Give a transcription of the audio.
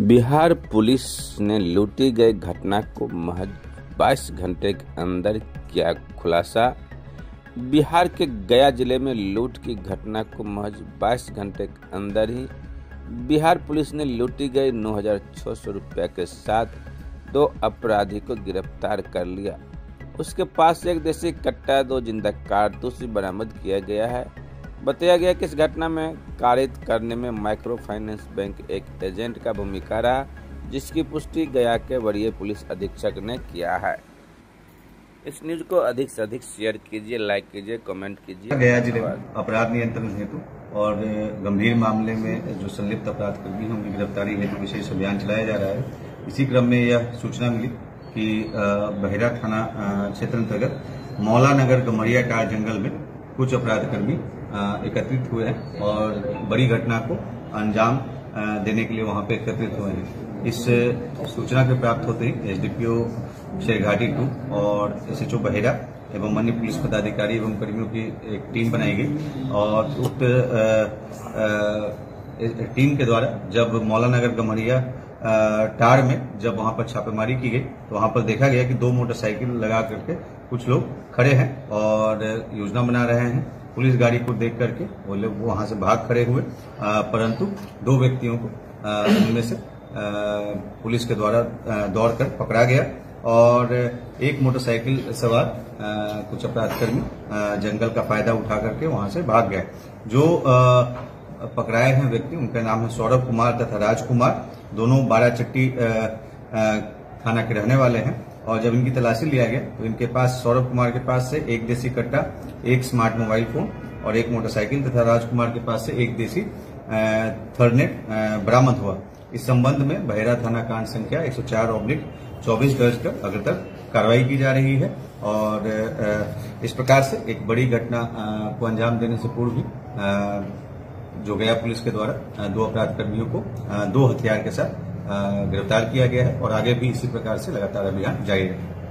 Bihar police ने लूटी गई घटना को महज 22 घंटे के अंदर किया खुलासा। बिहार के गया ज़िले में लूट की घटना को महज 22 घंटे के अंदर ही बिहार पुलिस ने लूटी गई नौ हज़ार छः सौ रुपये के साथ दो अपराधी को गिरफ़्तार कर लिया। उसके पास एक देसी कट्टा, दो ज़िंदा कारतूस बरामद किया गया है। बताया गया कि इस घटना में कारित करने में माइक्रो फाइनेंस बैंक एक एजेंट का भूमिका रहा, जिसकी पुष्टि गया के वरीय पुलिस अधीक्षक ने किया है। इस न्यूज़ को अधिक से अधिक शेयर कीजिए, लाइक कीजिए, कमेंट कीजिए। गया ज़िले अपराध नियंत्रण हेतु और गंभीर मामले में जो संलिप्त अपराध कर्मी हैं, उनकी गिरफ्तारी हेतु विशेष अभियान चलाया जा रहा है। इसी क्रम में यह सूचना मिली कि बहेरा थाना क्षेत्र अंतर्गत मौला नगर गमरिया टार जंगल में कुछ अपराध कर्मी एकत्रित हुए हैं और बड़ी घटना को अंजाम देने के लिए वहाँ पे एकत्रित हुए हैं। इस सूचना के प्राप्त होते ही एसडीपीओ शेरघाटी टू और एसएचओ बहेरा एवं अन्य पुलिस पदाधिकारी एवं कर्मियों की एक टीम बनाई गई और उक्त टीम के द्वारा जब मौलानगर गमरिया टार में जब वहाँ पर छापेमारी की गई तो वहाँ पर देखा गया कि दो मोटरसाइकिल लगा करके कुछ लोग खड़े हैं और योजना बना रहे हैं। पुलिस गाड़ी को देख करके वो लोग वहाँ से भाग खड़े हुए परंतु दो व्यक्तियों को उनमें से पुलिस के द्वारा दौड़कर पकड़ा गया और एक मोटरसाइकिल सवार कुछ अपराधकर्मी जंगल का फ़ायदा उठा करके वहाँ से भाग गए। जो पकड़ाए हैं व्यक्ति, उनका नाम है सौरभ कुमार तथा राजकुमार। दोनों बारा चट्टी थाना के रहने वाले हैं और जब इनकी तलाशी लिया गया तो इनके पास, सौरभ कुमार के पास से एक देसी कट्टा, एक स्मार्ट मोबाइल फ़ोन और एक मोटरसाइकिल तथा राजकुमार के पास से एक देसी थर्नेट बरामद हुआ। इस संबंध में बहेरा थाना कांड संख्या 104 चार ऑब्लिक चौबीस दर्ज कर अगर तक कार्रवाई की जा रही है और इस प्रकार से एक बड़ी घटना को अंजाम देने से पूर्व भी जो गया पुलिस के द्वारा दो अपराध कर्मियों को दो हथियार के साथ गिरफ़्तार किया गया है और आगे भी इसी प्रकार से लगातार अभियान जारी रहेगा।